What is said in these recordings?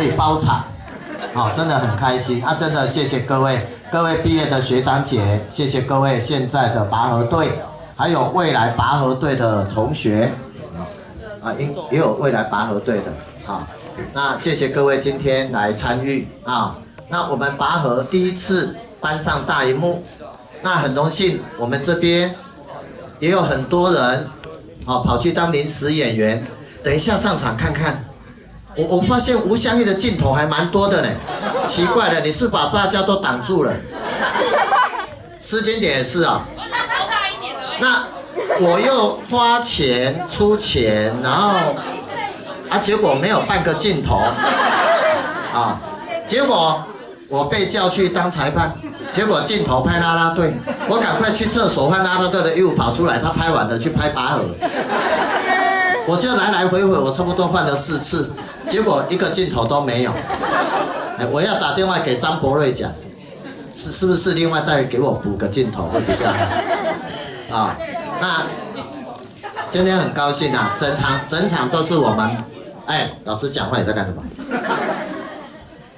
可以包场，哦，真的很开心啊！真的谢谢各位，各位毕业的学长姐，谢谢各位现在的拔河队，还有未来拔河队的同学，啊，也也有未来拔河队的，啊，那谢谢各位今天来参与啊，那我们拔河第一次搬上大荧幕，那很荣幸我们这边也有很多人，啊，跑去当临时演员。等一下上场看看，我我发现吴香玉的镜头还蛮多的呢，奇怪了，你是把大家都挡住了？时间点也是啊，那我又花钱出钱，然后啊结果没有半个镜头，啊，结果我被叫去当裁判，结果镜头拍啦啦队，我赶快去厕所换啦啦队的衣服跑出来，他拍完了去拍拔河。我就来来回回，我差不多换了四次，结果一个镜头都没有。哎，我要打电话给张博瑞讲，是是不是另外再给我补个镜头会比较好？啊，那今天很高兴啊，整场整场都是我们。哎，老师讲话你在干什么？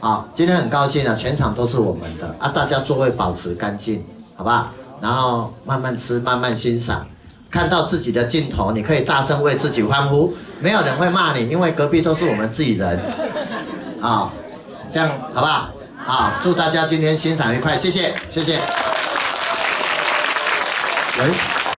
好，今天很高兴啊，全场都是我们的啊，大家座位保持干净，好不好？然后慢慢吃，慢慢欣赏。看到自己的镜头，你可以大声为自己欢呼，没有人会骂你，因为隔壁都是我们自己人，啊，这样好不好？好，祝大家今天欣赏愉快，谢谢，谢谢。喂。